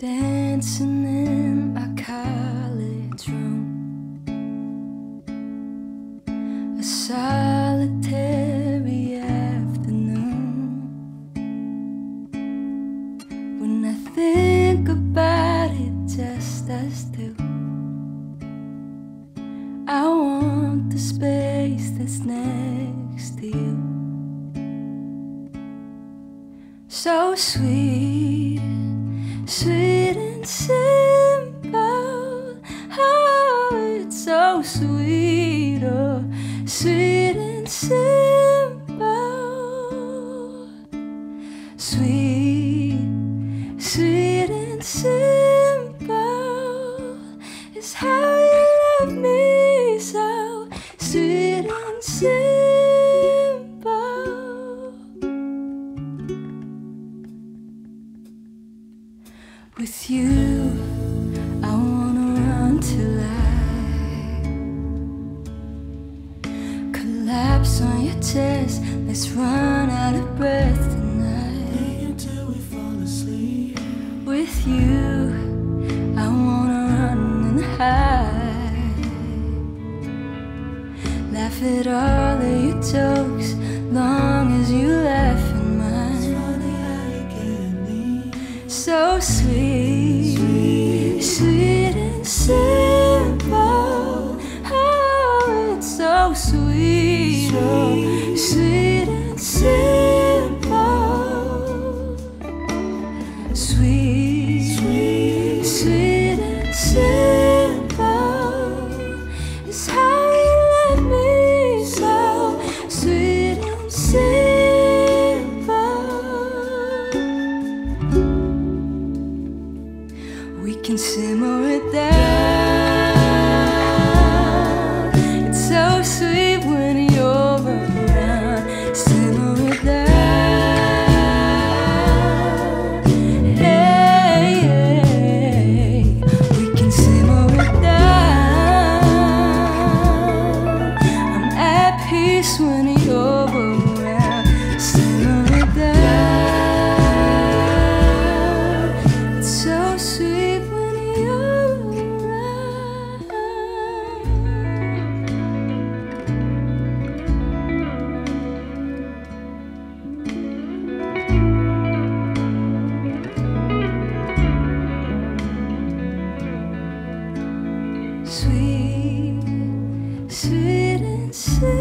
Dancing in my college room. A solitary afternoon. When I think about it just as two. I want the space that's next to you. So sweet, sweet simple. Oh, it's so sweet, oh, sweet and simple. Sweet, sweet and simple is how With you, I wanna run till I collapse on your chest. Let's run out of breath tonight. Until we fall asleep. With you, I wanna run and hide. Laugh it all So sweet, sweet and simple. Oh, it's so sweet, oh, sweet can simmer it down. It's so sweet when you're around. Simmer it down. Hey, hey, we can simmer it down. I'm at peace when you're around. 是